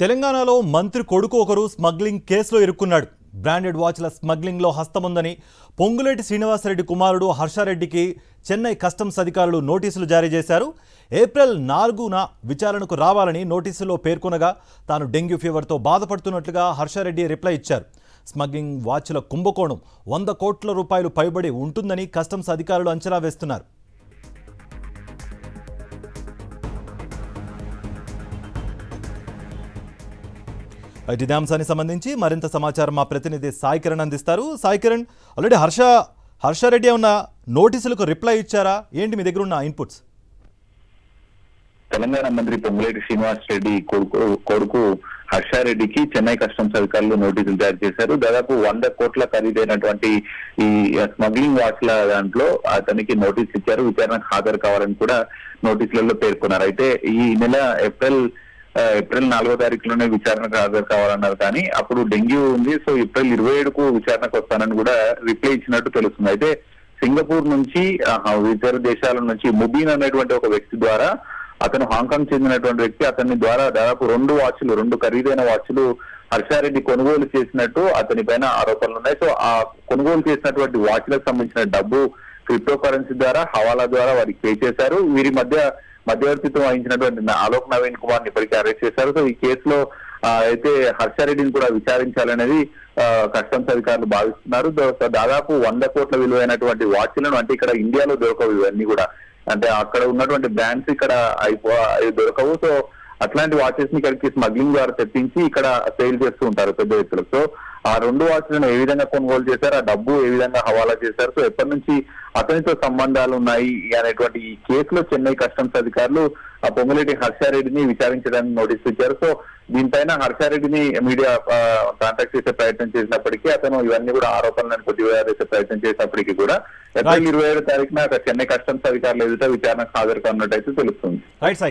తెలంగాణలో మంత్రి కొడుకు ఒకరు స్మగ్లింగ్ కేసులో ఇరుక్కున్నాడు. బ్రాండెడ్ వాచ్ల స్మగ్లింగ్లో హస్తముందని పొంగులేటి శ్రీనివాసరెడ్డి కుమారుడు హర్షారెడ్డికి చెన్నై కస్టమ్స్ అధికారులు నోటీసులు జారీ చేశారు. ఏప్రిల్ నాలుగున విచారణకు రావాలని నోటీసులో పేర్కొనగా తాను డెంగ్యూ ఫీవర్తో బాధపడుతున్నట్లుగా హర్షారెడ్డి రిప్లై ఇచ్చారు. స్మగ్లింగ్ వాచ్ల కుంభకోణం వంద కోట్ల రూపాయలు పైబడి ఉంటుందని కస్టమ్స్ అధికారులు అంచనా వేస్తున్నారు. ఇదే అంశానికి సంబంధించి మరింత సమాచారం మా ప్రతినిధి సాయి కిరణ్ అందిస్తారు. సాయి కిరణ్ ఆల్రెడీ హర్ష హర్షారెడ్డి ఏమన్నా నోటీసులకు రిప్లై ఇచ్చారా? ఏంటి మీ దగ్గర ఉన్న ఇన్పుట్స్? తెలంగాణ మంత్రి పొంగులేటి శ్రీనివాస్ రెడ్డి కొడుకు కొడుకు హర్షారెడ్డికి చెన్నై కస్టమ్స్ అధికారులు నోటీసులు జారీ చేశారు. దాదాపు వంద కోట్ల ఖరీదైనటువంటి ఈ స్మగ్లింగ్ వాచ్ల దాంట్లో అతనికి నోటీసులు ఇచ్చారు. విచారణకు హాజరు కావాలని కూడా నోటీసులలో పేర్కొన్నారు. అయితే ఈ నెల ఏప్రిల్ ఏప్రిల్ నాలుగో తారీఖులోనే విచారణకు హాజరు కావాలన్నారు. కానీ అప్పుడు డెంగ్యూ ఉంది. సో ఏప్రిల్ ఇరవై ఏడుకు విచారణకు వస్తానని కూడా రిప్లై ఇచ్చినట్టు తెలుస్తుంది. అయితే సింగపూర్ నుంచి ఇతర దేశాల నుంచి ముబీన్ అనేటువంటి ఒక వ్యక్తి ద్వారా అతను హాంకాంగ్ చెందినటువంటి వ్యక్తి అతని ద్వారా దాదాపు రెండు వాచ్లు రెండు ఖరీదైన వాచ్లు హర్షారెడ్డి కొనుగోలు చేసినట్టు అతని పైన ఆరోపణలు ఉన్నాయి. సో ఆ కొనుగోలు చేసినటువంటి వాచ్లకు సంబంధించిన డబ్బు క్రిప్టో కరెన్సీ ద్వారా హవాలా ద్వారా వారికి పే చేశారు. వీరి మధ్య మధ్యవర్తిత్వం వహించినటువంటి ఆలోక్ నవీన్ కుమార్ని ఇప్పటికే అరెస్ట్ చేశారు. సో ఈ కేసులో అయితే హర్షారెడ్డిని కూడా విచారించాలనేది కస్టమ్స్ అధికారులు భావిస్తున్నారు. దాదాపు వంద కోట్ల విలువైనటువంటి వాచ్లను అంటే ఇక్కడ ఇండియాలో దొరకవు ఇవన్నీ కూడా. అంటే అక్కడ ఉన్నటువంటి బ్రాండ్స్ ఇక్కడ అయిపో అవి దొరకవు. సో అట్లాంటి వాచెస్ని ఇక్కడికి స్మగ్లింగ్ ద్వారా తెప్పించి ఇక్కడ సేల్ చేస్తూ ఉంటారు పెద్ద ఎత్తులో. సో ఆ రెండు వాచ్లను ఏ విధంగా కొనుగోలు చేశారు ఆ డబ్బు ఏ విధంగా హవాలా చేశారు? సో ఎప్పటి నుంచి అతనితో సంబంధాలు ఉన్నాయి అనేటువంటి ఈ కేసులో చెన్నై కస్టమ్స్ అధికారులు ఆ పొంగులేటి హర్షారెడ్డిని విచారించడానికి నోటీస్ ఇచ్చారు. సో దీనిపైన హర్షారెడ్డిని మీడియా కాంటాక్ట్ చేసే ప్రయత్నం చేసినప్పటికీ అతను ఇవన్నీ కూడా ఆరోపణలను కొద్దిగా చేసే ప్రయత్నం చేసినప్పటికీ కూడా ఏప్రిల్ ఇరవై ఏడు తారీఖున చెన్నై కస్టమ్స్ అధికారులు ఎదుట విచారణకు హాజరు కానున్నట్టయితే తెలుస్తుంది. రైట్